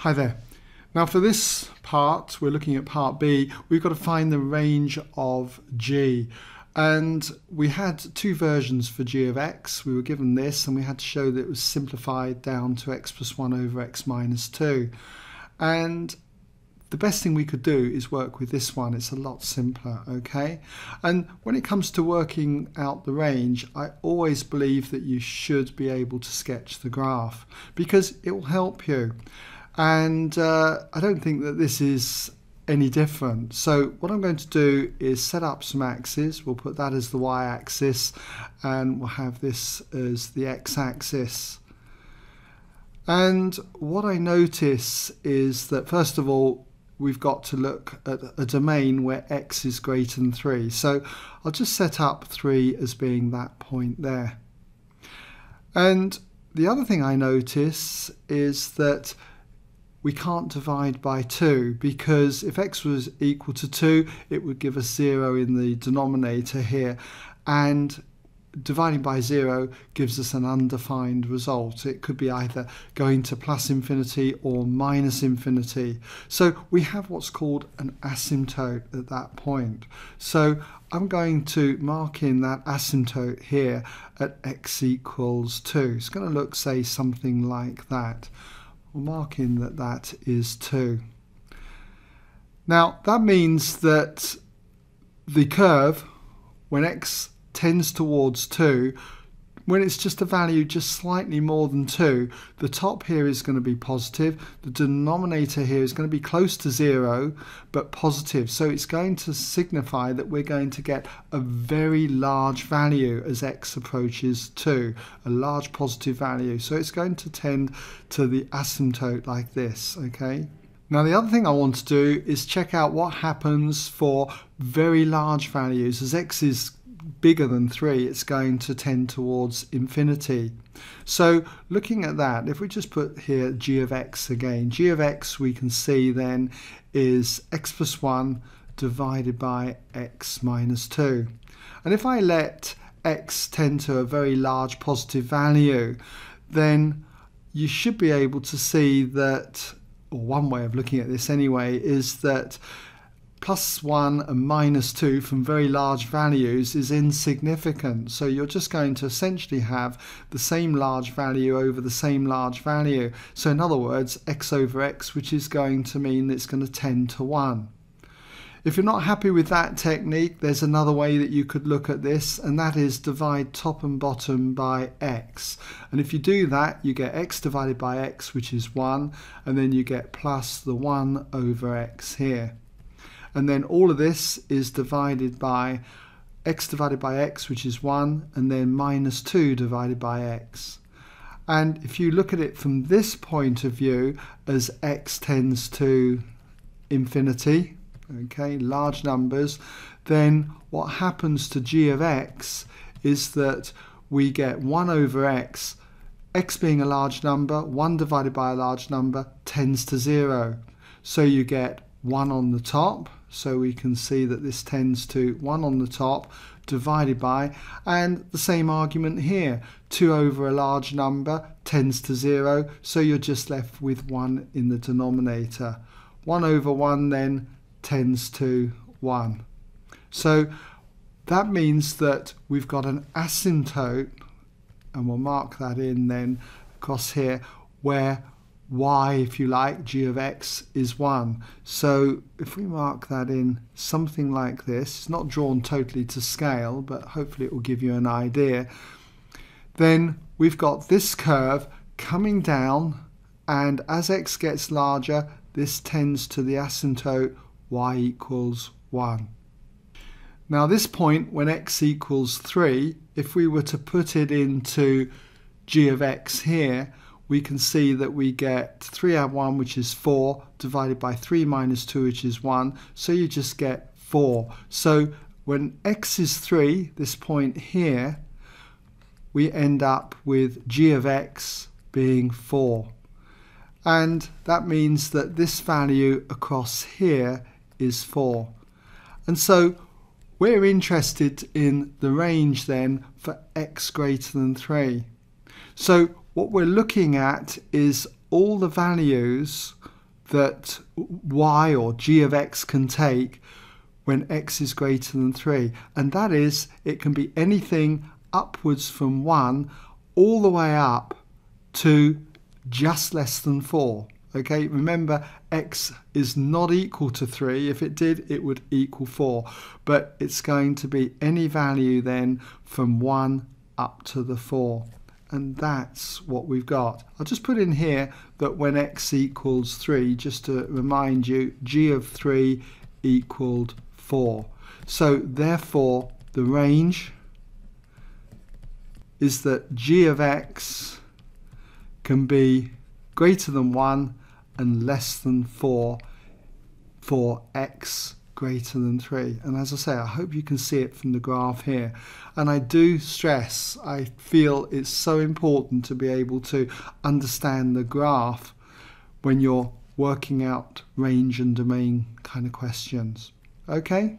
Hi there. Now for this part, we're looking at part B, we've got to find the range of g. And we had two versions for g of x. We were given this and we had to show that it was simplified down to x plus 1 over x minus 2. And the best thing we could do is work with this one. It's a lot simpler, okay? And when it comes to working out the range, I always believe that you should be able to sketch the graph because it will help you. And uh, I don't think that this is any different. So what I'm going to do is set up some axes. We'll put that as the y-axis and we'll have this as the x-axis. And what I notice is that first of all, we've got to look at a domain where x is greater than 3. So I'll just set up 3 as being that point there. And the other thing I notice is that we can't divide by 2 because if x was equal to 2 it would give us 0 in the denominator here and dividing by 0 gives us an undefined result. It could be either going to plus infinity or minus infinity. So we have what's called an asymptote at that point. So I'm going to mark in that asymptote here at x equals 2. It's going to look, say, something like that we'll mark in that that is 2. Now that means that the curve, when x tends towards 2, when it's just a value just slightly more than 2, the top here is going to be positive, the denominator here is going to be close to 0 but positive. So it's going to signify that we're going to get a very large value as x approaches 2, a large positive value. So it's going to tend to the asymptote like this, okay? Now the other thing I want to do is check out what happens for very large values as x is bigger than 3, it's going to tend towards infinity. So looking at that, if we just put here g of x again, g of x we can see then is x plus 1 divided by x minus 2. And if I let x tend to a very large positive value, then you should be able to see that, or one way of looking at this anyway, is that plus 1 and minus 2 from very large values is insignificant. So you're just going to essentially have the same large value over the same large value. So in other words, x over x, which is going to mean it's going to tend to 1. If you're not happy with that technique, there's another way that you could look at this, and that is divide top and bottom by x. And if you do that, you get x divided by x, which is 1, and then you get plus the 1 over x here and then all of this is divided by x divided by x which is 1 and then minus 2 divided by x. And if you look at it from this point of view as x tends to infinity okay large numbers then what happens to g of x is that we get 1 over x. X being a large number 1 divided by a large number tends to 0 so you get 1 on the top so we can see that this tends to 1 on the top divided by and the same argument here. 2 over a large number tends to 0 so you're just left with 1 in the denominator. 1 over 1 then tends to 1 so that means that we've got an asymptote and we'll mark that in then across here where y, if you like, g of x is 1. So if we mark that in something like this, it's not drawn totally to scale, but hopefully it will give you an idea, then we've got this curve coming down, and as x gets larger, this tends to the asymptote y equals 1. Now this point, when x equals 3, if we were to put it into g of x here, we can see that we get 3 add 1 which is 4 divided by 3 minus 2 which is 1 so you just get 4 so when x is 3 this point here we end up with g of x being 4 and that means that this value across here is 4 and so we're interested in the range then for x greater than 3 so what we're looking at is all the values that y or g of x can take when x is greater than 3. And that is, it can be anything upwards from 1 all the way up to just less than 4. Okay, remember x is not equal to 3. If it did, it would equal 4. But it's going to be any value then from 1 up to the 4. And that's what we've got. I'll just put in here that when x equals 3, just to remind you, g of 3 equaled 4. So therefore, the range is that g of x can be greater than 1 and less than 4 for x greater than 3. And as I say, I hope you can see it from the graph here. And I do stress, I feel it's so important to be able to understand the graph when you're working out range and domain kind of questions. Okay?